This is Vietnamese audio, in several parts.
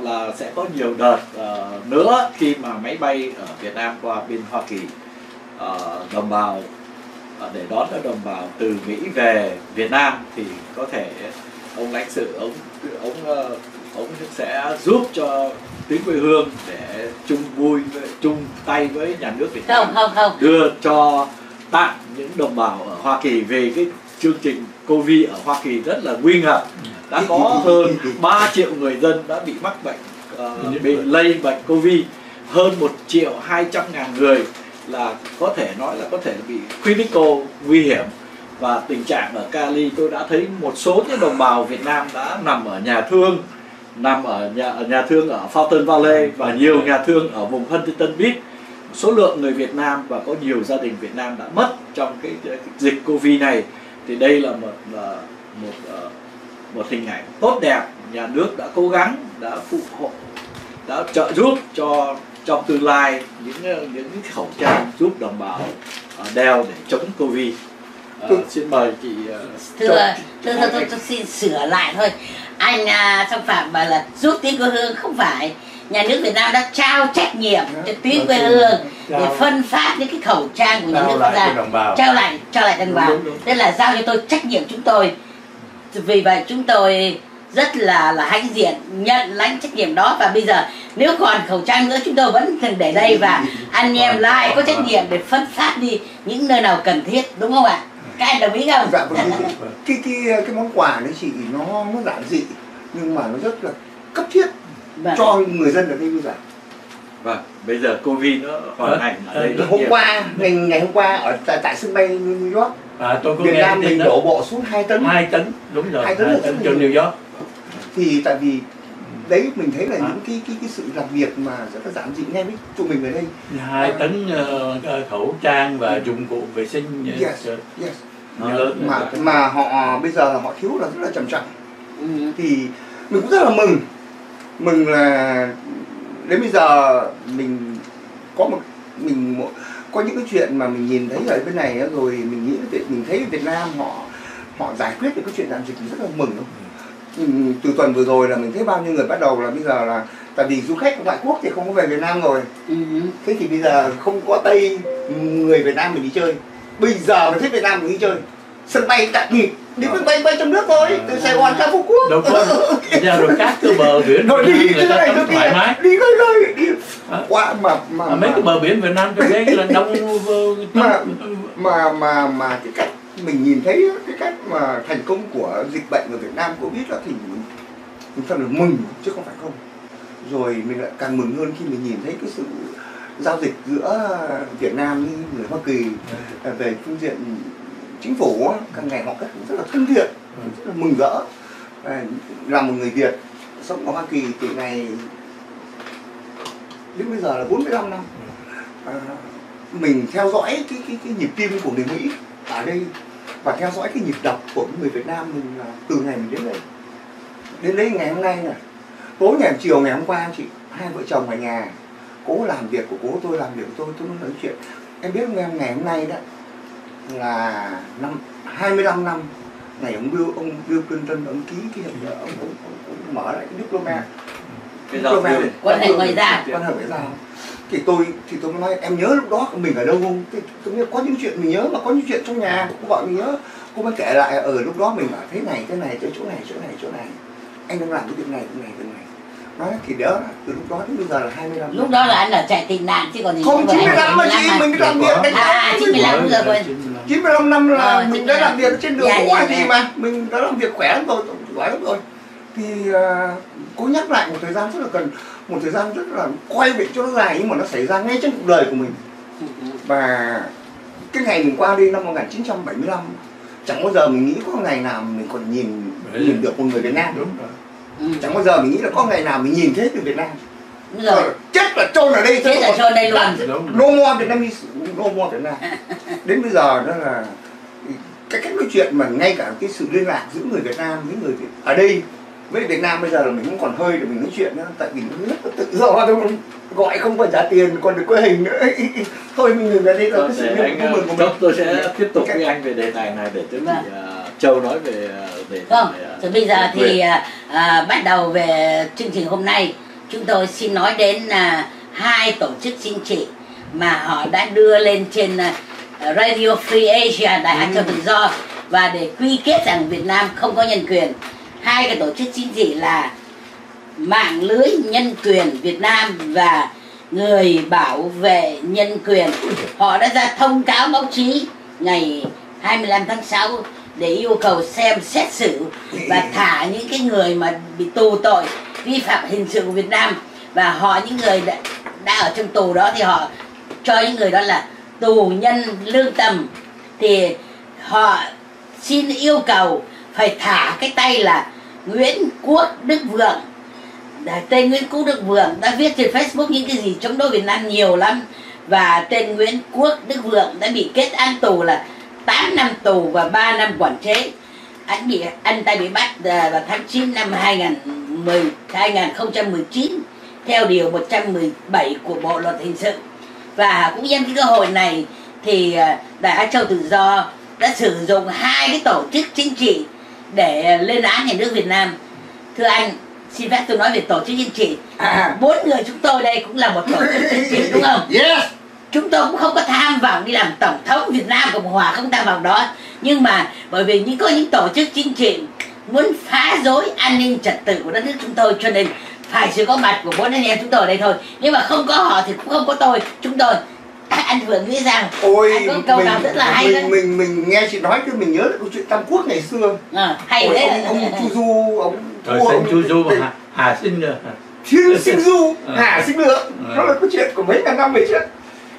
là sẽ có nhiều đợt uh, nữa khi mà máy bay ở Việt Nam qua bên Hoa Kỳ uh, đồng bào uh, để đón các đồng bào từ Mỹ về Việt Nam thì có thể ông lãnh sự ông ông uh, ông sẽ giúp cho tiếng quê hương để chung vui chung tay với nhà nước Việt Nam. Không không không. Đưa cho tặng những đồng bào ở Hoa Kỳ về cái chương trình Covid ở Hoa Kỳ rất là nguy ngập đã có hơn. 3 triệu người dân đã bị mắc bệnh uh, bị lây bệnh Covid. Hơn 1 triệu 200 ngàn người là có thể nói là có thể bị critical nguy hiểm. Và tình trạng ở Cali tôi đã thấy một số những đồng bào Việt Nam đã nằm ở nhà thương nằm ở nhà ở nhà thương ở Fountain Valley và nhiều nhà thương ở vùng Huntington Beach. Số lượng người Việt Nam và có nhiều gia đình Việt Nam đã mất trong cái, cái dịch Covid này. Thì đây là một là một ờ, một hình ảnh tốt đẹp nhà nước đã cố gắng đã phụ hộ đã trợ giúp cho trong tương lai những những khẩu trang giúp đồng bào ờ, đeo để chống covid. À, xin mời chị thưa thưa thưa tôi, xin sửa lại thôi. Anh à, trong phạm bảo là giúp tiếng quê hương không phải. Nhà nước Việt Nam đã trao trách nhiệm cho tiếng quê hương để phân phát những cái khẩu trang của nhà nước ra trao lại cho lại đồng bào. tức là giao cho tôi trách nhiệm chúng tôi vì vậy chúng tôi rất là là hãnh diện nhận lãnh trách nhiệm đó. Và bây giờ nếu còn khẩu trang nữa chúng tôi vẫn thường để đây và anh em lại có trách nhiệm để phân phát đi những nơi nào cần thiết đúng không ạ? Các anh đồng ý không? Dạ vâng cái cái cái món quà đấy chị nó nó giản dị nhưng mà nó rất là cấp thiết vâng. cho người dân ở đây bây giờ. Vâng bây giờ covid nó hoàn hành ở đây hôm qua ngày ngày hôm qua ở tại, tại sân bay New York à, tôi có Việt Nam mình đổ bộ xuống 2 tấn. 2 tấn đúng rồi. 2 tấn, 2 tấn cho New York. Thì tại vì đấy mình thấy là à. những cái cái cái sự làm việc mà rất là giản dị. Ngay với tụi mình ở đây. Hai à. tấn uh, khẩu trang và dụng cụ vệ sinh yes, yes. lớn mà mà họ bây giờ họ thiếu là rất là trầm trọng. Ừ. thì mình cũng rất là mừng. Mừng là đến bây giờ mình có một mình một có những cái chuyện mà mình nhìn thấy ở bên này rồi mình nghĩ việc mình thấy Việt Nam họ họ giải quyết được cái chuyện làm dịch rất là mừng. Không ừ, từ tuần vừa rồi là mình thấy bao nhiêu người bắt đầu là bây giờ là tại vì du khách ngoại quốc thì không có về Việt Nam rồi. Ừ. thế thì bây giờ không có tây người Việt Nam mình đi chơi. Bây giờ mình thấy Việt Nam mình đi chơi. Sân bay đặt nhịp đi máy bay bay trong nước thôi từ Sài Gòn ra Phú Quốc. Đúng không giờ rồi các cái bờ biển rồi đi ta này, thoải mái. Đi khơi khơi đi quá mà mà, mà. mấy cái bờ biển Việt Nam trong đấy là đông mà mà mà mà cái cách mình nhìn thấy cái cách mà thành công của dịch bệnh ở Việt Nam Covid là thì mình, mình thật là mừng chứ không phải không. Rồi mình lại càng mừng hơn khi mình nhìn thấy cái sự giao dịch giữa Việt Nam với người Hoa Kỳ về phương diện chính phủ càng ngày họ rất là thân thiện rất là mừng rỡ. Là một người Việt sống ở Hoa Kỳ từ ngày đến bây giờ là 45 năm. À, mình theo dõi cái, cái, cái nhịp tim của người Mỹ ở đây và theo dõi cái nhịp đập của người Việt Nam mình là từ ngày mình đến đây. Đến đây ngày hôm nay nè tối ngày chiều ngày hôm qua chị hai vợ chồng ở nhà cố làm việc của cố tôi làm việc của tôi tôi nói chuyện. Em biết không em ngày hôm nay đó là năm 25 năm ngày ông Bill ông Bill Clinton ông ký cái hình ông, ông, ông, ông mở lại cái diploma. Cái diploma. quan hệ ngoại giao. Quan hệ ngoại giao. Thì tôi thì tôi nói em nhớ lúc đó mình ở đâu không? Thì tôi nghĩ có những chuyện mình nhớ mà có những chuyện trong nhà cô gọi mình nhớ. Cô mới kể lại ở ừ, lúc đó mình bảo thế này thế này tới chỗ này chỗ này chỗ này. Anh đang làm cái việc này cái này cái này nói thì đó từ lúc đó đến bây giờ là 25 lúc đó là anh là chạy tị nạn chứ còn gì không 95 mà chị mình làm việc. À, à 95 giờ quên. 95 năm là ờ, mình đã làm việc trên đường dạ, dạ, gì dạ. mà. Mình đã làm việc khỏe lắm rồi giỏi lắm rồi. Thì uh, cố nhắc lại một thời gian rất là cần một thời gian rất là quay về cho nó dài nhưng mà nó xảy ra ngay trong cuộc đời của mình. Và cái ngày mình qua đi năm 1975 chẳng bao giờ mình nghĩ có ngày nào mình còn nhìn nhìn được một người Việt Nam. Đúng rồi ừ. chẳng bao giờ mình nghĩ là có ngày nào mình nhìn thấy được Việt Nam. Rồi. chết là chôn ở đây chết là chôn đây luôn. No more Việt Nam no more Việt Nam. Đến bây giờ đó là cái cách nói chuyện mà ngay cả cái sự liên lạc giữa người Việt Nam với người Việt ở đây với Việt Nam bây giờ là mình không còn hơi để mình nói chuyện nữa tại vì nó rất là tự do thôi gọi không phải trả tiền còn được quay hình nữa. Thôi mình ngừng ở đây là cái sự anh, của mình tôi sẽ tiếp tục với anh về đề tài này để tôi vâng. Châu nói về về không thì bây giờ thì à, à, bắt đầu về chương trình hôm nay. Chúng tôi xin nói đến à, hai tổ chức chính trị mà họ đã đưa lên trên à, Radio Free Asia Đài Á Châu Tự Do. Và để quy kết rằng Việt Nam không có nhân quyền hai cái tổ chức chính trị là mạng lưới nhân quyền Việt Nam và người bảo vệ nhân quyền. Họ đã ra thông cáo báo chí ngày 25 tháng 6 để yêu cầu xem xét xử và thả những cái người mà bị tù tội vi phạm hình sự của Việt Nam. Và họ những người đã, đã ở trong tù đó thì họ cho những người đó là tù nhân lương tâm. Thì họ xin yêu cầu phải thả cái tay là Nguyễn Quốc Đức Vượng. Tên Nguyễn Quốc Đức Vượng đã viết trên Facebook những cái gì chống đối Việt Nam nhiều lắm. Và tên Nguyễn Quốc Đức Vượng đã bị kết án tù là 8 năm tù và 3 năm quản chế. Anh bị anh ta bị bắt à, vào tháng 9 năm 2010 2019 theo điều 117 của Bộ luật hình sự. Và cũng nhân cái cơ hội này thì à, Đài Á Châu Tự Do đã sử dụng hai cái tổ chức chính trị để lên án nhà nước Việt Nam. Thưa anh xin phép tôi nói về tổ chức chính trị. À. bốn người chúng tôi đây cũng là một tổ chức chính trị đúng không? Yes chúng tôi cũng không có tham vọng đi làm tổng thống Việt Nam Cộng Hòa không tham vọng đó. Nhưng mà bởi vì những có những tổ chức chính trị muốn phá rối an ninh trật tự của đất nước chúng tôi cho nên phải sự có mặt của bốn anh em chúng tôi ở đây thôi. Nhưng mà không có họ thì cũng không có tôi. Chúng tôi anh vừa nghĩ rằng ôi anh có câu mình, nào rất là hay đó. mình, mình mình nghe chị nói thì mình nhớ lại câu chuyện Tam Quốc ngày xưa. À, hay Ôi, đấy ông, ông Chu Du ông vua sinh ông- chu du hà, hà sinh thiên sinh du Ừ. hà sinh lượng đó là câu chuyện của mấy ngàn năm về trước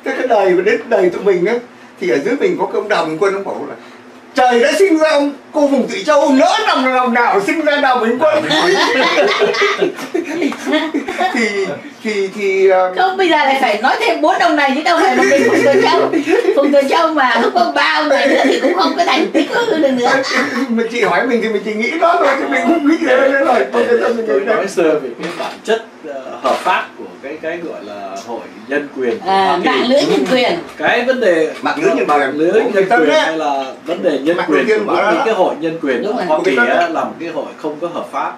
thế cái đời đến đời tụi mình á thì ở dưới mình có cái ông đồng quân ông bảo là trời đã sinh ra ông cô vùng tự châu nỡ lòng lòng nào sinh ra nào mình quân? Thì thì thì um, không bây giờ lại phải nói thêm bốn ông này chứ đâu phải một mình phùng thừa châu. Phùng thừa châu mà không có ba ông này nữa thì cũng không có thành tích hư được nữa. Mình chỉ hỏi mình thì mình chỉ nghĩ đó thôi chứ mình không nghĩ thế nên rồi. Tôi nói sơ về cái bản chất ờ, hợp pháp của cái cái gọi là hội nhân quyền à, mạng lưới nhân quyền. Cái vấn đề Mạng lưới nhân quyền. mạng lưới nhân quyền hay là vấn đề nhân quyền của những cái hội nhân quyền Đúng ở. Hoa Kỳ là một cái hội không có hợp pháp.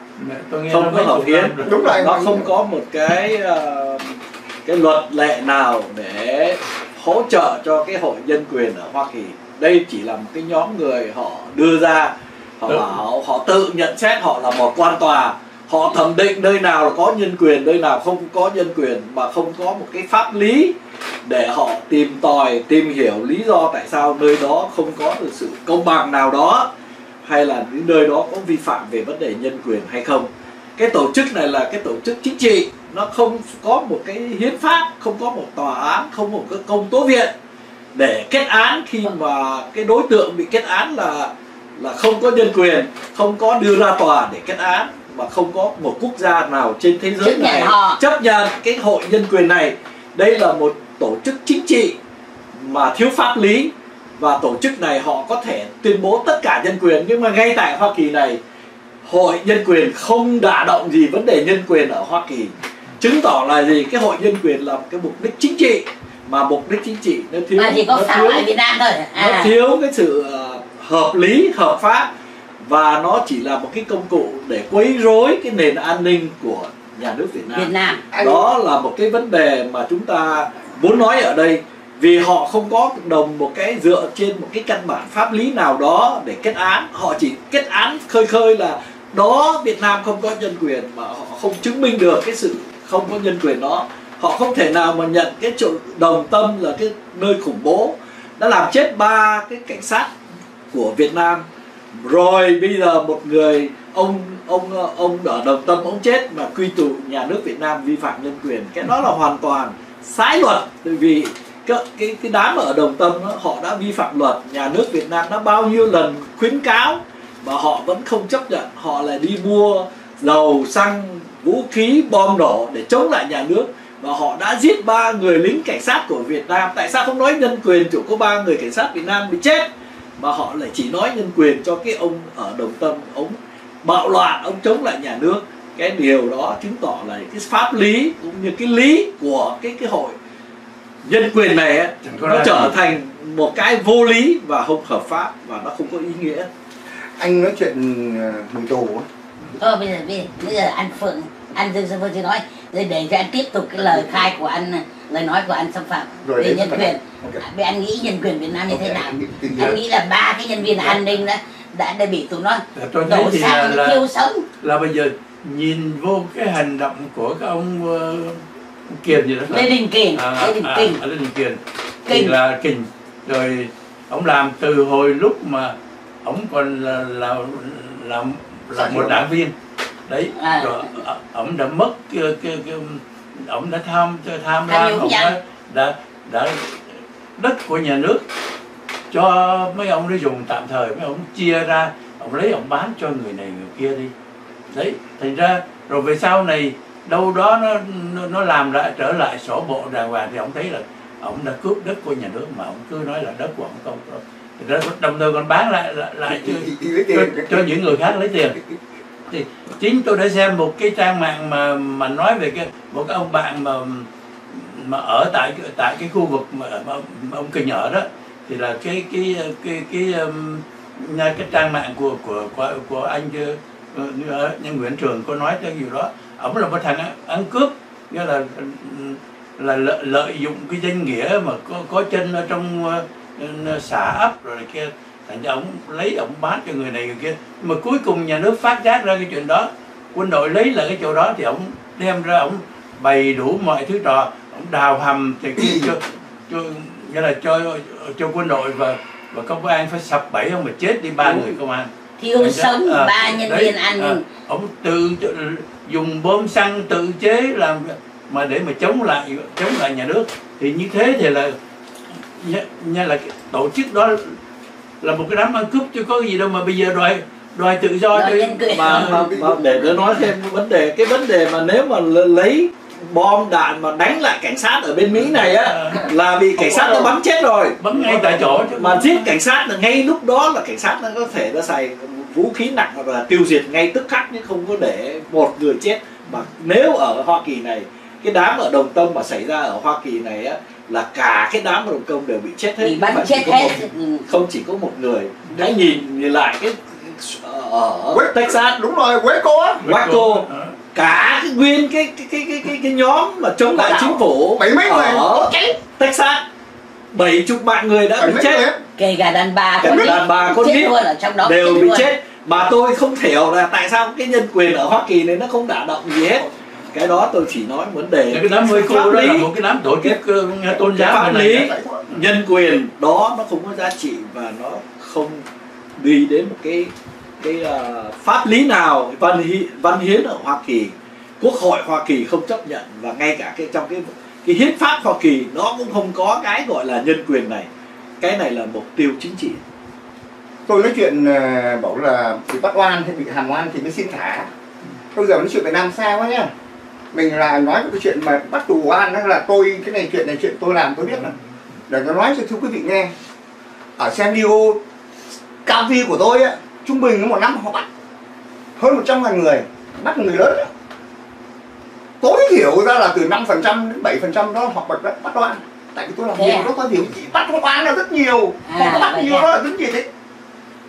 Tôi nghe không có hợp hiến. Đúng rồi. nó không có một cái ờ, cái luật lệ nào để hỗ trợ cho cái hội nhân quyền ở Hoa Kỳ. Đây chỉ là một cái nhóm người họ đưa ra. Họ bảo họ tự nhận xét họ là một quan tòa họ thẩm định nơi nào là có nhân quyền, nơi nào không có nhân quyền, mà không có một cái pháp lý để họ tìm tòi, tìm hiểu lý do tại sao nơi đó không có được sự công bằng nào đó, hay là những nơi đó có vi phạm về vấn đề nhân quyền hay không. Cái tổ chức này là cái tổ chức chính trị, nó không có một cái hiến pháp, không có một tòa án, không có một cái công tố viện để kết án khi mà cái đối tượng bị kết án là là không có nhân quyền, không có đưa ra tòa để kết án và không có một quốc gia nào trên thế giới Chấp này họ. chấp nhận cái hội nhân quyền này. Đây là một tổ chức chính trị mà thiếu pháp lý và tổ chức này họ có thể tuyên bố tất cả nhân quyền. Nhưng mà ngay tại Hoa Kỳ này hội nhân quyền không đả động gì vấn đề nhân quyền ở Hoa Kỳ. Chứng tỏ là gì? Cái hội nhân quyền là một cái mục đích chính trị mà mục đích chính trị nó thiếu mà có nó thiếu Việt Nam thôi. nó à. thiếu cái sự ờ, hợp lý hợp pháp và nó chỉ là một cái công cụ để quấy rối cái nền an ninh của nhà nước Việt Nam. Việt Nam. Đó là một cái vấn đề mà chúng ta muốn nói ở đây vì họ không có đồng một cái dựa trên một cái căn bản pháp lý nào đó để kết án. Họ chỉ kết án khơi khơi là đó Việt Nam không có nhân quyền mà họ không chứng minh được cái sự không có nhân quyền đó. Họ không thể nào mà nhận cái chỗ đồng tâm là cái nơi khủng bố. Đã làm chết ba cái cảnh sát của Việt Nam rồi bây giờ một người ông ông ông ở đồng tâm ông chết mà quy tụ nhà nước Việt Nam vi phạm nhân quyền. Cái đó là hoàn toàn sai luật. Bởi vì cái cái, cái đám ở đồng tâm đó, họ đã vi phạm luật. Nhà nước Việt Nam đã bao nhiêu lần khuyến cáo mà họ vẫn không chấp nhận. Họ lại đi mua dầu xăng vũ khí bom nổ để chống lại nhà nước. Và họ đã giết ba người lính cảnh sát của Việt Nam. Tại sao không nói nhân quyền chủ có ba người cảnh sát Việt Nam bị chết? Mà họ lại chỉ nói nhân quyền cho cái ông ở đồng tâm ông bạo loạn ông chống lại nhà nước. Cái điều đó chứng tỏ là cái pháp lý cũng như cái lý của cái cái hội nhân quyền này ấy, nó trở thành một cái vô lý và không hợp pháp và nó không có ý nghĩa. Anh nói chuyện ờ, mừng tù á. thôi bây giờ bây giờ, bây giờ anh phượng anh dương sơn phương chỉ nói. Để, để cho anh tiếp tục cái lời khai của anh lời nói của anh xâm phạm Rồi, về đến nhân quyền phạm. Ok. vì anh nghĩ nhân quyền Việt Nam như thế Ok, nào anh anh nghĩ là ba cái nhân viên an ninh đã đã, đã bị tụi nó thấy đổ thì là, sang là, thiêu sống là bây giờ nhìn vô cái hành động của cái ông ờ, Kiền gì đó Lê? Đình Kiền à, Lê Đình Kiền à, Lê Đình Kiền thì Kình. là Kình rồi ông làm từ hồi lúc mà ông còn là là là, là một đảng viên đấy À. rồi ờ, ông đã mất cái, cái, cái ông đã tham tham Tham lam ông đã, đã đã đất của nhà nước cho mấy ông nó dùng tạm thời mấy ông chia ra ông lấy ông bán cho người này người kia đi. Đấy thành ra rồi về sau này đâu đó nó nó, nó làm lại trở lại sổ bộ đàng hoàng thì ông thấy là ông đã cướp đất của nhà nước mà ông cứ nói là đất của ông không thì ra đồng thời còn bán lại lại, lại cho, cho, cho những người khác lấy tiền thì chính tôi đã xem một cái trang mạng mà mà nói về cái một cái ông bạn mà mà ở tại tại cái khu vực mà, mà, mà ông kinh ở đó. Thì là cái cái cái cái um, cái cái trang mạng của của của, của anh ờ, nhân Nguyễn Trường có nói cái gì đó. Ông là một thằng ăn, ăn cướp nghĩa là là lợi, lợi dụng cái danh nghĩa mà có có chân ở trong ờ, xã ấp rồi kia thành ra ông lấy ông bán cho người này người kia. Mà cuối cùng nhà nước phát giác ra cái chuyện đó. Quân đội lấy lại cái chỗ đó thì ông đem ra ông bày đủ mọi thứ trò. Ông đào hầm thì kia cho cho nghĩa là cho cho quân đội và và công an phải sập bẫy ông mà chết đi ba Đúng. người công an. Thành ra- sống à, ba nhân đấy, viên an à, ninh. ông tự dùng bom xăng tự chế làm mà để mà chống lại chống lại nhà nước. Thì như thế thì là như, là tổ chức đó là một cái đám ăn cướp chứ có gì đâu mà bây giờ đòi đòi tự do Đòi cho mà, mà, mà để tôi nói thêm vấn đề cái vấn đề mà nếu mà lấy bom đạn mà đánh lại cảnh sát ở bên Mỹ này á là bị cảnh sát nó bắn chết rồi. Bắn ngay tại chỗ chứ. Mà giết cảnh sát là ngay lúc đó là cảnh sát nó có thể nó xài vũ khí nặng hoặc là tiêu diệt ngay tức khắc nhưng không có để một người chết. Mà nếu ở Hoa Kỳ này cái đám ở Đồng Tâm mà xảy ra ở Hoa Kỳ này á là cả cái đám Đồng Tâm đều bị chết hết. Bị không bắn chết chỉ có hết. một- không chỉ có một người. Hãy nhìn nhìn lại cái ở Quế- Texas. đúng rồi quế cô á. Waco Ờ. cả cái nguyên cái cái cái cái cái, cái nhóm mà chống lại chính phủ bảy mấy người. ở Texas. Bảy chục mạng người đã bị chết. kể cả đàn bà Cả con đàn bà con nít luôn ở trong đó đều bị luôn. chết. Mà tôi không hiểu là tại sao cái nhân quyền ở Hoa Kỳ này nó không đả động gì hết cái đó tôi chỉ nói vấn đề cái đám hơi cô pháp đó là lý. một cái đám tổ chức ờ, tôn giáo pháp lý nhân quyền đó nó không có giá trị và nó không đi đến một cái cái ờ, pháp lý nào. Văn hiến, văn hiến ở Hoa Kỳ quốc hội Hoa Kỳ không chấp nhận và ngay cả cái trong cái cái hiến pháp Hoa Kỳ nó cũng không có cái gọi là nhân quyền này. Cái này là mục tiêu chính trị. Tôi nói chuyện ờ, bảo là bị bắt oan hay bị hàm oan thì mới xin thả. Bây giờ nói chuyện Việt Nam xa quá nhá mình là nói cái chuyện mà bắt tù oan đó là tôi cái này chuyện này chuyện tôi làm tôi biết là để tôi nói cho thưa quý vị nghe. Ở San Diego county của tôi á trung bình một năm họ bắt hơn 100 ngàn người bắt người lớn tối thiểu ra là từ 5% đến 7% đó họ bắt bắt oan. Tại vì tôi làm việc à? đó tôi hiểu chỉ bắt oan là rất nhiều. À, có bắt nhiều đó là rất gì thế.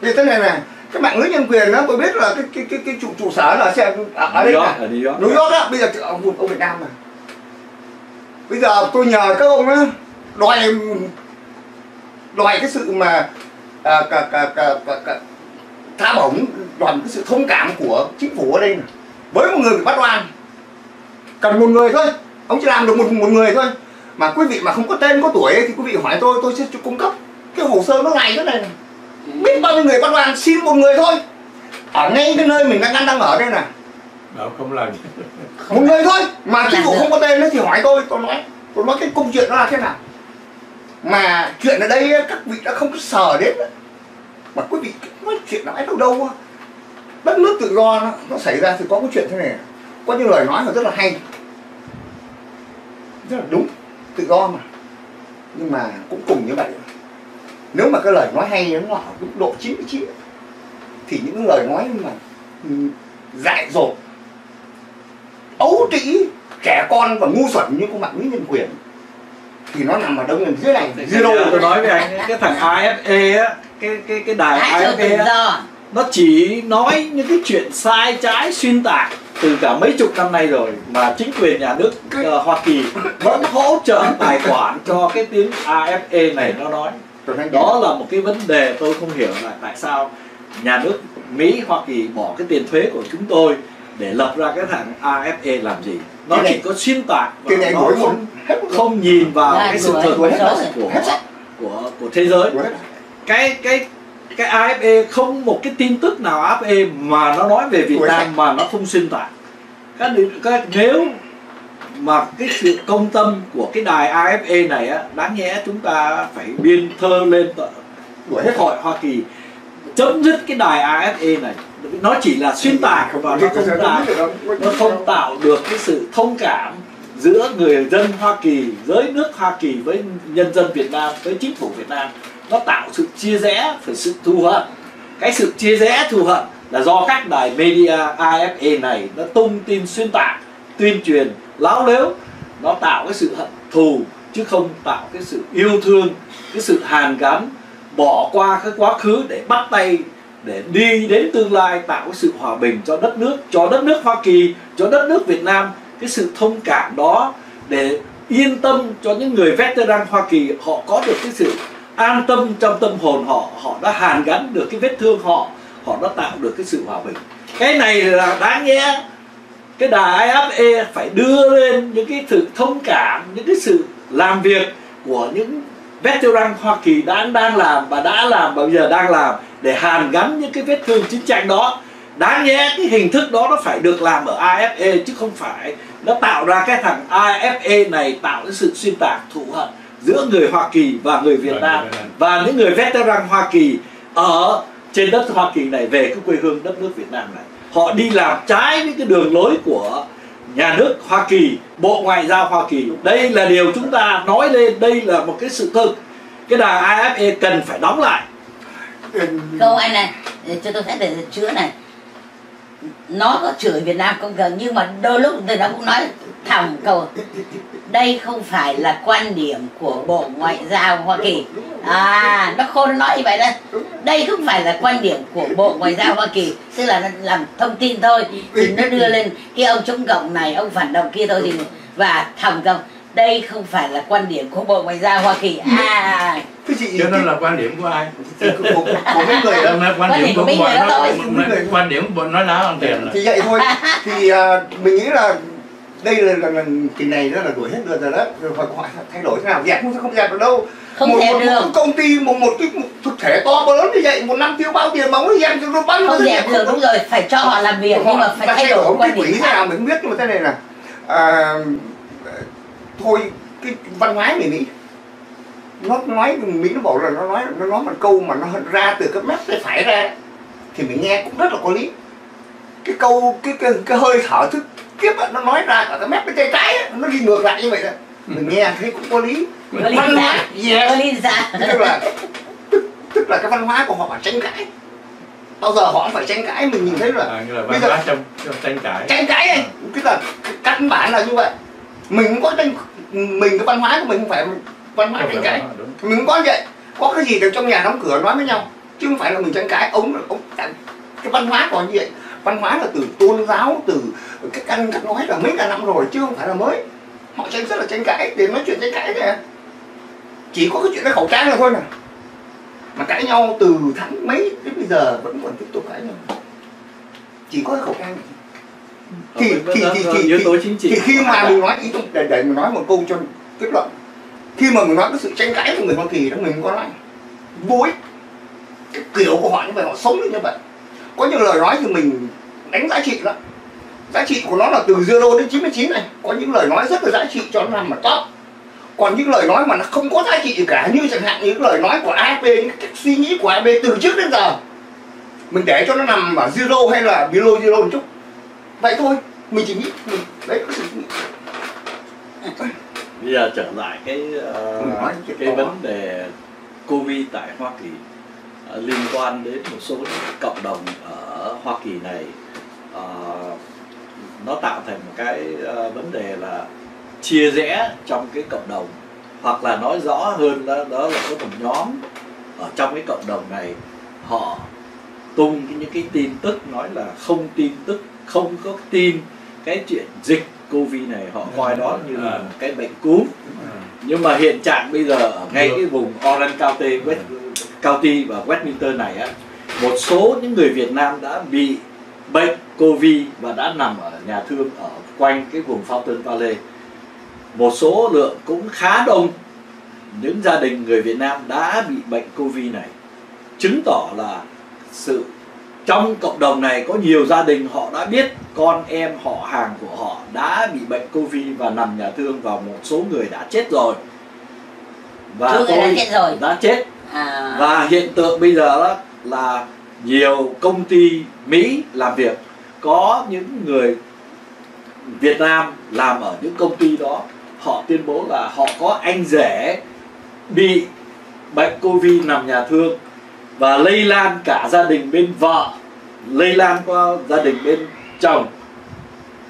Thì thế này này cái mạng lưới nhân quyền đó tôi biết là cái cái cái, cái trụ trụ sở là sẽ ở, ở đây New này York, ở New York. New York á bây giờ ông, ông Việt Nam mà bây giờ tôi nhờ các ông á đòi đòi cái sự mà à, cả, cả, cả, cả, cả, tha bổng đòi cái sự thông cảm của chính phủ ở đây này. với một người bị bắt oan. Cần một người thôi. Ông chỉ làm được một một người thôi. Mà quý vị mà không có tên có tuổi ấy, thì quý vị hỏi tôi tôi sẽ cung cấp cái hồ sơ nó này thế này này biết bao nhiêu người bắt oan xin một người thôi. Ở ngay cái nơi mình đang đang đang ở đây này. Bảo không làm. Một người thôi. Mà chính phủ không có tên ấy thì hỏi tôi tôi nói. Tôi nói cái câu chuyện nó là thế nào. Mà chuyện ở đây các vị đã không có sờ đến nữa. mà quý vị nói chuyện nói đâu đâu đất nước tự do nó, nó xảy ra thì có cái chuyện thế này. Có những lời nói là rất là hay. Rất là đúng. Tự do mà. Nhưng mà cũng cùng như vậy nếu mà cái lời nói hay nó ở mức độ 99 thì những lời nói mà ừ, dại dột ấu trĩ trẻ con và ngu xuẩn như con mạng lưới nhân quyền thì nó nằm ở đâu nằm dưới này? Zero zero. tôi nói với anh cái thằng AFE á cái cái cái đài AFE á, nó chỉ nói những cái chuyện sai trái xuyên tạc từ cả mấy chục năm nay rồi mà chính quyền nhà nước uh, Hoa Kỳ vẫn hỗ trợ tài khoản cho cái tiếng AFE này nó nói đó là một cái vấn đề tôi không hiểu là tại sao nhà nước Mỹ Hoa Kỳ bỏ cái tiền thuế của chúng tôi để lập ra cái thằng AFE làm gì? Nó chỉ có xuyên tạc cái này nó không, không, nhìn vào cái sự thật của của của thế giới. Cái cái cái AFE không một cái tin tức nào AFE mà nó nói về Việt Nam mà nó không xuyên tạc. Các, các nếu mà cái sự công tâm của cái đài AFE này á đáng nhẽ chúng ta phải biên thơ lên quốc hội Hoa Kỳ chấm dứt cái đài AFE này. Nó chỉ là xuyên tạc và nó không tạo nó không tạo được cái sự thông cảm giữa người dân Hoa Kỳ với nước Hoa Kỳ với nhân dân Việt Nam với chính phủ Việt Nam. Nó tạo sự chia rẽ phải sự thù hận. Cái sự chia rẽ thù hận là do các đài media AFE này nó tung tin xuyên tạc tuyên truyền láo lếu nó tạo cái sự hận thù chứ không tạo cái sự yêu thương, cái sự hàn gắn, bỏ qua cái quá khứ để bắt tay, để đi đến tương lai, tạo cái sự hòa bình cho đất nước, cho đất nước Hoa Kỳ, cho đất nước Việt Nam. Cái sự thông cảm đó để yên tâm cho những người veteran Hoa Kỳ, họ có được cái sự an tâm trong tâm hồn họ họ đã hàn gắn được cái vết thương họ họ đã tạo được cái sự hòa bình. Cái này là đáng nhẽ cái đài IFE phải đưa lên những cái sự thông cảm những cái sự làm việc của những veteran Hoa Kỳ đã đang làm và đã làm và bây giờ đang làm để hàn gắn những cái vết thương chiến tranh đó. Đáng nhẽ cái hình thức đó nó phải được làm ở AFE chứ không phải nó tạo ra cái thằng AFE này tạo cái sự xuyên tạc thù hận giữa người Hoa Kỳ và người Việt Nam. Và những người veteran Hoa Kỳ ở trên đất Hoa Kỳ này về cái quê hương đất nước Việt Nam này họ đi làm trái với cái đường lối của nhà nước Hoa Kỳ, Bộ Ngoại giao Hoa Kỳ. Đây là điều chúng ta nói lên, đây là một cái sự thực cái đà AFE cần phải đóng lại. Câu anh này cho tôi thấy để chữa này nó có chửi Việt Nam không cần, nhưng mà đôi lúc thì nó cũng nói thẳng câu, đây không phải là quan điểm của Bộ Ngoại giao Hoa Kỳ. À nó khôn nói như vậy đó đây không phải là quan điểm của Bộ Ngoại giao Hoa Kỳ, tức là nó làm thông tin thôi. Thì nó đưa lên cái ông chống cộng này, ông phản động kia thôi thì và thẳng công đây không phải là quan điểm của Bộ Ngoại giao Hoa Kỳ. À. Cho nên là quan điểm của ai? Của, của, mấy người đó. Là quan điểm của mấy người đó thôi. quan điểm của bọn nó láo ăn tiền thì vậy thôi. Thì uh, mình nghĩ là đây là, là, là kỳ này đó là đuổi hết được rồi đó. Rồi phải hỏi thay đổi thế nào? Dẹp không không dẹp được đâu. Không một, một, được. một cái công ty một một cái một thực thể to lớn như vậy một năm tiêu bao tiền mà muốn dẹp cho nó bắn không dẹp được đúng rồi phải cho họ làm việc nhưng mà phải thay đổi quan điểm thế nào mình biết nhưng mà thế này là à, thôi cái văn hóa người Mỹ nó nói Mỹ nó bảo là nó nói nó nói một câu mà nó ra từ cái mép tay phải ra thì mình nghe cũng rất là có lý. Cái câu cái cái, cái hơi thở thứ tiếp nó nói ra cả cái mép cái tay trái á, nó đi ngược lại như vậy đó. Mình nghe thấy cũng có lý. Có lý. Văn hóa yes. có lý ra tức là tức, tức là cái văn hóa của họ phải tranh cãi. Bao giờ họ phải tranh cãi mình nhìn thấy là à, như là bây giờ hóa trong trong tranh cãi. Tranh cãi này tức là cái căn bản là như vậy mình cũng có tranh mình cái văn hóa của mình không phải văn hóa tranh cãi. mình cũng có vậy có cái gì từ trong nhà đóng cửa nói với nhau chứ không phải là mình tranh cãi. Ông ông cái văn hóa còn như vậy văn hóa là từ tôn giáo từ cái ăn cách nói là mấy cả năm rồi chứ không phải là mới. Họ tranh rất là tranh cãi để nói chuyện tranh cãi nè chỉ có cái chuyện cái khẩu trang là thôi nè. Mà cãi nhau từ tháng mấy đến bây giờ vẫn còn tiếp tục cãi nhau. Chỉ có cái khẩu trang này thì thì thì thì, yếu thì, tố chính trị thì khi mà mình nói ý tôi để, để mình nói một câu cho kết luận. Khi mà mình nói cái sự tranh cãi của người Hoa Kỳ đó mình có nói vô ích. Cái kiểu của họ như vậy họ sống như vậy. Có những lời nói thì mình đánh giá trị đó giá trị của nó là từ 0 đến 99 này. Có những lời nói rất là giá trị cho nó nằm ở top. Còn những lời nói mà nó không có giá trị gì cả như chẳng hạn những lời nói của AFP những cái suy nghĩ của AFP từ trước đến giờ mình để cho nó nằm ở zero hay là below zero một chút vậy thôi mình chỉ nghĩ mình đấy là sự nghĩ. Bây giờ trở lại cái uh, cái vấn đề covid tại Hoa Kỳ. Uh, liên quan đến một số cộng đồng ở Hoa Kỳ này uh, nó tạo thành một cái uh, vấn đề là chia rẽ trong cái cộng đồng hoặc là nói rõ hơn đó, đó là có một nhóm ở trong cái cộng đồng này họ tung những cái tin tức nói là không tin tức không có tin cái chuyện dịch covid này họ coi đó như là một cái bệnh cúm. Nhưng mà hiện trạng bây giờ ở ngay cái vùng Orange County, West, County và Westminster này á một số những người Việt Nam đã bị bệnh Covid và đã nằm ở nhà thương ở quanh cái vùng Fountain Valley. Một số lượng cũng khá đông. Những gia đình người Việt Nam đã bị bệnh Covid này. Chứng tỏ là sự trong cộng đồng này có nhiều gia đình họ đã biết con em họ hàng của họ đã bị bệnh Covid và nằm nhà thương và một số người đã chết rồi. Và tôi đã chết rồi. đã chết. À. và hiện tượng bây giờ đó là nhiều công ty Mỹ làm việc. Có những người Việt Nam làm ở những công ty đó. Họ tuyên bố là họ có anh rể bị bệnh Covid nằm nhà thương và lây lan cả gia đình bên vợ lây lan qua gia đình bên chồng.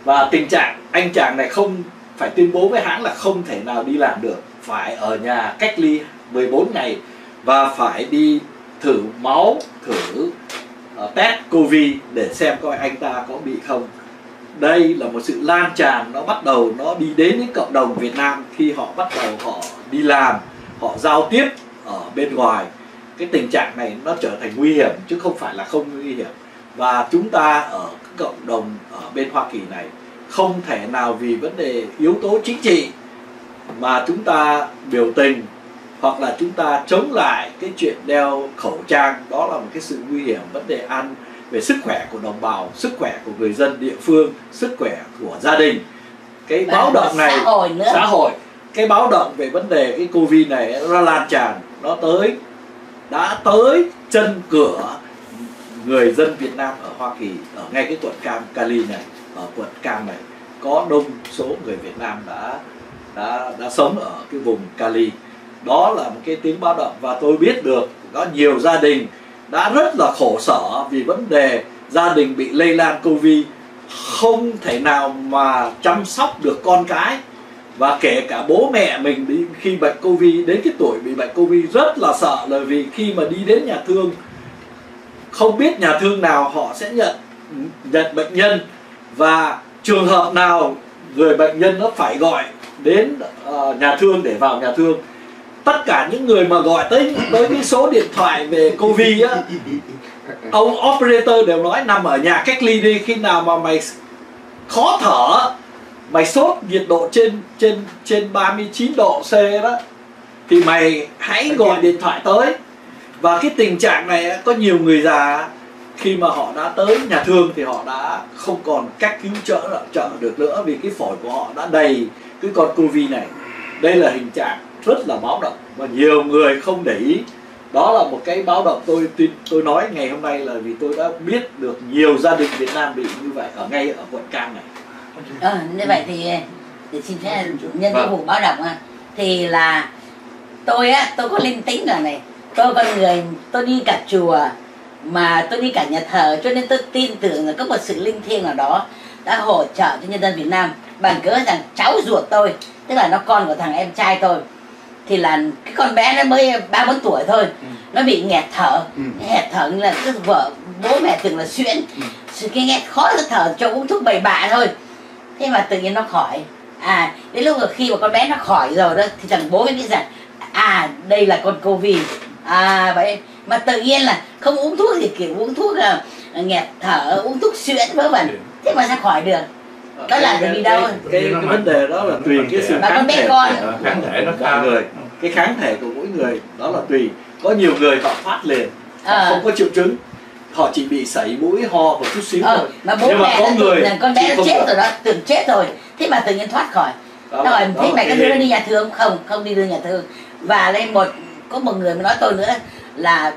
Và tình trạng anh chàng này không phải tuyên bố với hãng là không thể nào đi làm được. Phải ở nhà cách ly 14 ngày và phải đi thử máu thử uh, test covid để xem coi anh ta có bị không. Đây là một sự lan tràn nó bắt đầu nó đi đến những cộng đồng Việt Nam khi họ bắt đầu họ đi làm họ giao tiếp ở bên ngoài. Cái tình trạng này nó trở thành nguy hiểm chứ không phải là không nguy hiểm và chúng ta ở cộng đồng ở bên Hoa Kỳ này không thể nào vì vấn đề yếu tố chính trị mà chúng ta biểu tình hoặc là chúng ta chống lại cái chuyện đeo khẩu trang đó là một cái sự nguy hiểm vấn đề ăn về sức khỏe của đồng bào sức khỏe của người dân địa phương sức khỏe của gia đình cái Và báo động này xã hội, nữa. xã hội cái báo động về vấn đề cái covid này nó lan tràn nó tới đã tới chân cửa người dân Việt Nam ở Hoa Kỳ, ở ngay cái quận Cam, Cali này, ở quận Cam này, có đông số người Việt Nam đã đã đã sống ở cái vùng Cali. Đó là một cái tiếng báo động và tôi biết được có nhiều gia đình đã rất là khổ sở vì vấn đề gia đình bị lây lan Covid. Không thể nào mà chăm sóc được con cái và kể cả bố mẹ mình đi khi bệnh Covid, đến cái tuổi bị bệnh Covid rất là sợ, là vì khi mà đi đến nhà thương không biết nhà thương nào họ sẽ nhận nhận bệnh nhân và trường hợp nào người bệnh nhân nó phải gọi đến uh, nhà thương để vào nhà thương. Tất cả những người mà gọi tới tới cái số điện thoại về covid á ông operator đều nói nằm ở nhà cách ly đi khi nào mà mày khó thở mày sốt nhiệt độ trên trên trên 39 độ C đó thì mày hãy gọi điện thoại tới và cái tình trạng này có nhiều người già khi mà họ đã tới nhà thương thì họ đã không còn cách cứu chữa trợ được nữa vì cái phổi của họ đã đầy cái con covid này. Đây là hình trạng rất là báo động và nhiều người không để ý. Đó là một cái báo động tôi tôi nói ngày hôm nay là vì tôi đã biết được nhiều gia đình Việt Nam bị như vậy ở ngay ở quận Cam này. Ờ, như vậy thì để xin phép nhân cái vụ báo động thì là tôi á tôi có linh tính là này tôi con người tôi đi cả chùa mà tôi đi cả nhà thờ cho nên tôi tin tưởng là có một sự linh thiêng nào đó đã hỗ trợ cho nhân dân Việt Nam. Bằng cớ rằng cháu ruột tôi tức là nó con của thằng em trai tôi thì là cái con bé nó mới ba bốn tuổi thôi. Ừ. nó bị nghẹt thở. Ừ. nghẹt thở là cái vợ bố mẹ từng là xuyễn. Ừ. cái nghẹt khó nó thở cho uống thuốc bậy bạ thôi. Thế mà tự nhiên nó khỏi. À đến lúc mà khi mà con bé nó khỏi rồi đó thì thằng bố mới biết rằng à đây là con covid à vậy mà tự nhiên là không uống thuốc thì kiểu uống thuốc là nghẹt thở uống thuốc xuyễn vớ vẩn. Thế mà sao khỏi được. Đó là cái, vì đâu? cái, cái, cái vấn đề đó là tùy cái sự kháng thể. con. kháng thể nó cao người cái kháng thể của mỗi người đó là tùy. Có nhiều người họ phát liền họ à. không có triệu chứng. Họ chỉ bị sảy mũi ho một chút xíu ờ, thôi. mà bố nhưng mà có người là con bé chết rồi đó tưởng chết rồi. Thế mà tự nhiên thoát khỏi. Đó, rồi thế mày có đưa đi nhà thương? Không không đi đưa nhà thương. Và lên một có một người mà nói tôi nữa là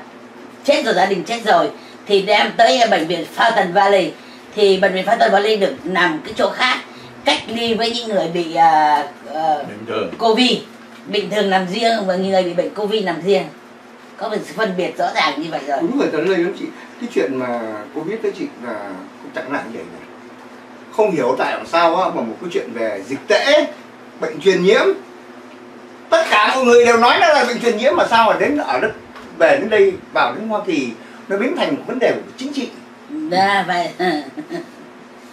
chết rồi gia đình chết rồi thì đem tới bệnh viện Fountain Valley. Thì bệnh viện Fountain Valley được nằm cái chỗ khác cách ly với những người bị uh, uh, covid. Bình thường nằm riêng và người bị bệnh covid nằm riêng. Có một sự phân biệt rõ ràng như vậy rồi. Đúng rồi tớ lây lắm chị cái chuyện mà covid đấy chị là cũng chẳng nặng vậy này không hiểu tại làm sao á mà một cái chuyện về dịch tễ bệnh truyền nhiễm tất cả mọi người đều nói nó là bệnh truyền nhiễm mà sao mà đến ở đất về đến đây vào đến hoa kỳ nó biến thành một vấn đề của chính trị. Dạ vậy.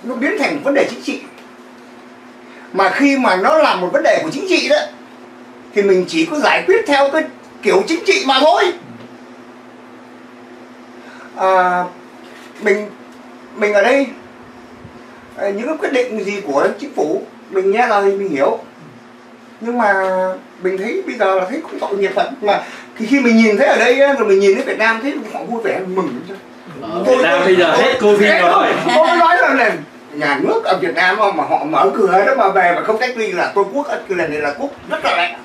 nó biến thành một vấn đề chính trị. Mà khi mà nó là một vấn đề của chính trị đó thì mình chỉ có giải quyết theo cái kiểu chính trị mà thôi. À, mình mình ở đây à, những cái quyết định gì của chính phủ mình nghe lời mình hiểu nhưng mà mình thấy bây giờ là thấy cũng tội nghiệp thật. Mà thì khi mình nhìn thấy ở đây á, rồi mình nhìn thấy Việt Nam thấy họ vui vẻ mừng chứ. Ở Việt Nam bây giờ hết Covid rồi. tôi nói là này nhà nước ở Việt Nam mà họ mở cửa đó mà về mà không cách ly là tôi quốc cái lần này là quốc rất là lẹ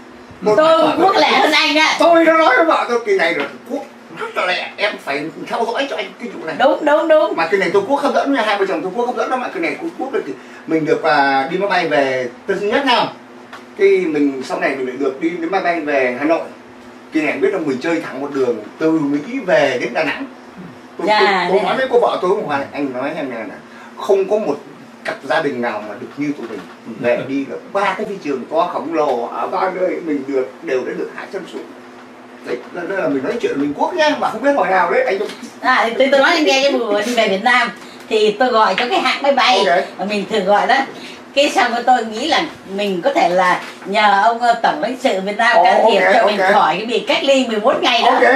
Một- Tôi quốc lẻ hơn anh ạ. tôi nó nói với vợ tôi kỳ này là quốc rất là lẹ em phải theo dõi cho anh cái vụ này. Đúng đúng đúng. mà cái này tôi quốc hấp dẫn nha hai vợ chồng tôi quốc hấp dẫn lắm mà cái này tôi quốc thì mình được à, đi máy bay về tân sơn nhất nào cái mình sau này mình lại được đi đến máy bay về hà nội. Cái này biết là mình chơi thẳng một đường từ mỹ về đến đà nẵng. Tôi, Dạ, tôi, tôi dạ. nói với cô vợ tôi Hoàng anh nói em này là không có một cặp gia đình nào mà được như tụi mình. Về đi được ba cái phi trường to khổng lồ ở ba nơi mình được đều đã được hạ chân xuống. Đấy đó đó là mình nói chuyện mình quốc nhá mà không biết hồi nào đấy anh À, thì tôi, tôi nói anh nghe buổi đi về Việt Nam. Thì tôi gọi cho cái hãng máy bay. Ok. mà mình thường gọi đó cái xong tôi nghĩ là mình có thể là nhờ ông ờ, tổng lãnh sự Việt Nam can thiệp ok, cho mình ok. khỏi cái bị cách ly 11 ngày đó. Ok.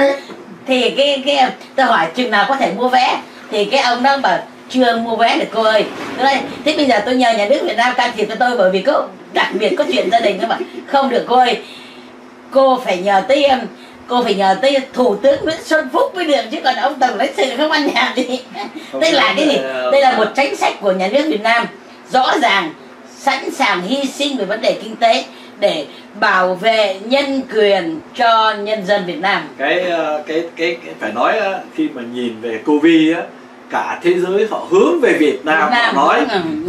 Thì cái cái tôi hỏi chừng nào có thể mua vé. Thì cái ông đó bảo chưa mua vé được cô ơi. Nói, thế bây giờ tôi nhờ nhà nước Việt Nam can thiệp cho tôi bởi vì có đặc biệt có chuyện gia đình đó mà. Không được cô ơi. Cô phải nhờ tới em cô phải nhờ tới thủ tướng Nguyễn Xuân Phúc mới được chứ còn ông tổng lãnh sự không ăn nhà gì. Đây là cái gì? đây là một chính sách của nhà nước Việt Nam. Rõ ràng sẵn sàng hy sinh về vấn đề kinh tế để bảo vệ nhân quyền cho nhân dân Việt Nam. Cái ờ, cái cái, cái phải nói á, khi mà nhìn về Covid á cả thế giới họ hướng về Việt Nam, Việt Nam, họ nói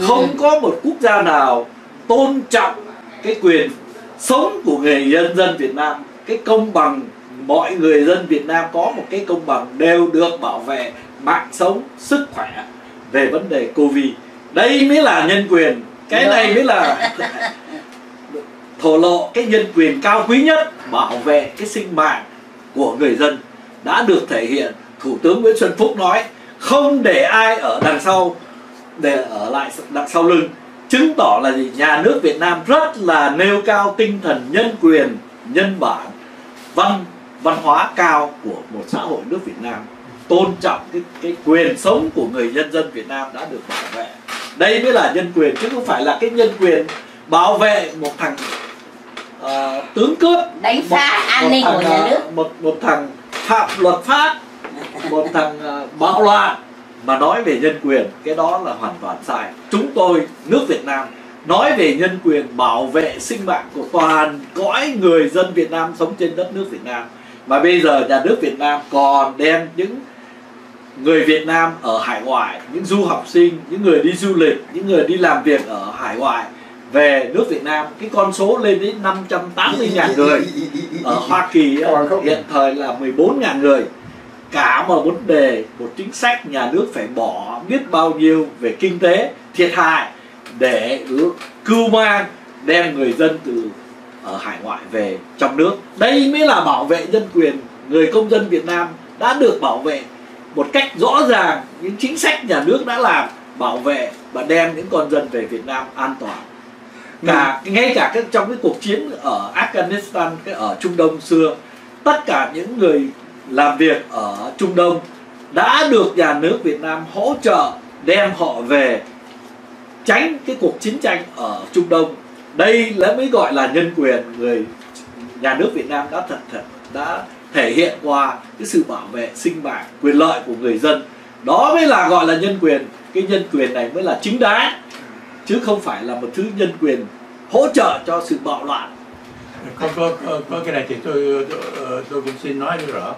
không có một quốc gia nào tôn trọng cái quyền sống của người dân dân Việt Nam. Cái công bằng mọi người dân Việt Nam có một cái công bằng đều được bảo vệ mạng sống sức khỏe về vấn đề Covid. Đây mới là nhân quyền cái này mới là thổ lộ cái nhân quyền cao quý nhất bảo vệ cái sinh mạng của người dân đã được thể hiện. Thủ tướng Nguyễn Xuân Phúc nói không để ai ở đằng sau để ở lại đằng sau lưng. Chứng tỏ là gì? Nhà nước Việt Nam rất là nêu cao tinh thần nhân quyền nhân bản văn văn hóa cao của một xã hội nước Việt Nam tôn trọng cái cái quyền sống của người nhân dân Việt Nam đã được bảo vệ. Đây mới là nhân quyền chứ không phải là cái nhân quyền bảo vệ một thằng ờ, tướng cướp đánh một- phá an một ninh thằng, của nhà ờ, nước. một một thằng phạm luật pháp một thằng ờ, bạo loạn. Mà nói về nhân quyền cái đó là hoàn toàn sai. Chúng tôi nước Việt Nam nói về nhân quyền bảo vệ sinh mạng của toàn cõi người dân Việt Nam sống trên đất nước Việt Nam. Mà bây giờ nhà nước Việt Nam còn đem những người Việt Nam ở hải ngoại những du học sinh những người đi du lịch những người đi làm việc ở hải ngoại về nước Việt Nam cái con số lên đến 580 ngàn người. ở Hoa Kỳ hiện thời là 14 ngàn người. Cả một vấn đề một chính sách nhà nước phải bỏ biết bao nhiêu về kinh tế thiệt hại để cưu mang đem người dân từ ở hải ngoại về trong nước. Đây mới là bảo vệ nhân quyền. Người công dân Việt Nam đã được bảo vệ một cách rõ ràng những chính sách nhà nước đã làm bảo vệ và đem những con dân về Việt Nam an toàn. Cả ngay cả cái, trong cái cuộc chiến ở Afghanistan cái ở Trung Đông xưa tất cả những người làm việc ở Trung Đông đã được nhà nước Việt Nam hỗ trợ đem họ về tránh cái cuộc chiến tranh ở Trung Đông. Đây là mới gọi là nhân quyền người nhà nước Việt Nam đã thật thật đã thể hiện qua cái sự bảo vệ sinh mạng quyền lợi của người dân. Đó mới là gọi là nhân quyền. Cái nhân quyền này mới là chính đáng chứ không phải là một thứ nhân quyền hỗ trợ cho sự bạo loạn. Có, có, có, có cái này thì tôi, tôi tôi cũng xin nói rõ.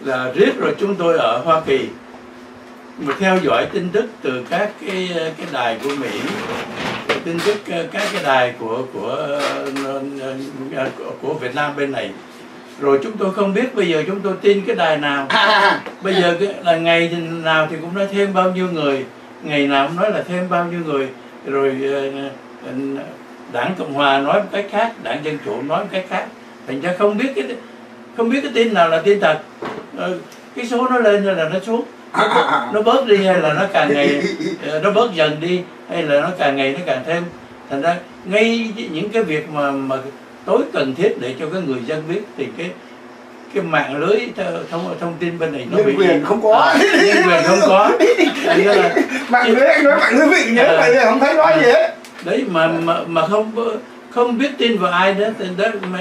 Là riết rồi chúng tôi ở Hoa Kỳ mà theo dõi tin tức từ các cái cái đài của Mỹ tin tức các cái đài của của, ờ, ờ, ờ, của Việt Nam bên này rồi chúng tôi không biết bây giờ chúng tôi tin cái đài nào. Bây giờ cái, là ngày nào thì cũng nói thêm bao nhiêu người ngày nào cũng nói là thêm bao nhiêu người. Rồi ờ, ờ, đảng cộng hòa nói một cách khác đảng dân chủ nói một cách khác. Thành ra không biết cái không biết cái tin nào là tin thật. Ờ, cái số nó lên hay là nó xuống? Nó, nó bớt đi hay là nó càng ngày nó bớt dần đi hay là nó càng ngày nó càng thêm? Thành ra ngay những cái việc mà mà tối cần thiết để cho cái người dân biết thì cái cái mạng lưới thông thông tin bên này nó nhân bị quyền không có. À, nhân quyền không có. Ra là mạng lưới anh nói mạng lưới vị nhớ Ờ. mạng lưới không thấy nói gì hết. Đấy mà mà, mà không không biết tin vào ai đó thì đó mà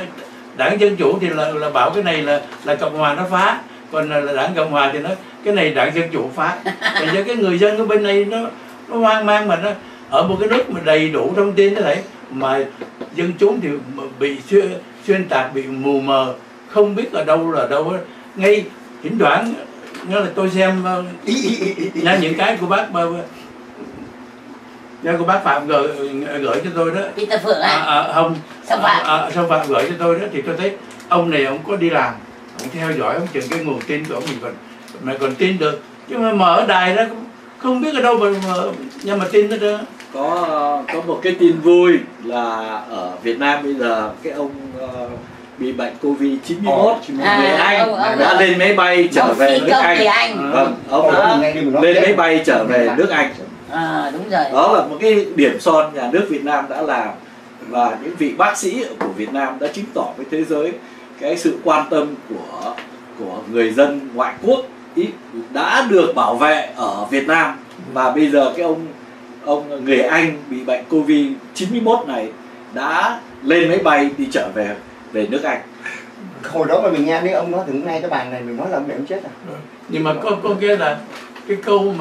đảng dân chủ thì là là bảo cái này là là cộng hòa nó phá. Còn là, là đảng cộng hòa thì nó cái này đảng dân chủ phá. Thành ra cái người dân ở bên này nó nó hoang mang mà nó ở một cái nước mà đầy đủ thông tin như thế mà dân chúng thì bị xuyên, xuyên tạc bị mù mờ không biết ở đâu là đâu ngay thỉnh thoảng nghĩa là tôi xem ờ, ý. nha những cái của bác nha của bác phạm gửi gửi cho tôi đó. Peter Phượng à, à, không. Song Phạm. à, à, Song Phạm gửi cho tôi đó thì tôi thấy ông này ông có đi làm ông theo dõi ông chừng cái nguồn tin của ông mình còn mà còn tin được. Chứ mà mở đài đó cũng không biết ở đâu mà, mà nhưng mà tin đó có có một cái tin vui là ở Việt Nam bây giờ cái ông ờ, bị bệnh Covid 91 À, người Anh ông- ông- đã lên máy bay trở ông về nước Anh. Anh. Vâng, ông đã lên máy bay trở về nước Anh. à đúng rồi Đó là một cái điểm son nhà nước Việt Nam đã làm và những vị bác sĩ của Việt Nam đã chứng tỏ với thế giới cái sự quan tâm của của người dân ngoại quốc ý, đã được bảo vệ ở Việt Nam và bây giờ cái ông ông người Anh bị bệnh Covid 91 này đã lên máy bay đi trở về về nước Anh. hồi đó mà mình nghe đến ông nói ถึง ngay cái bàn này mình nói là ông để ông chết à nhưng mà có có cái là cái câu mà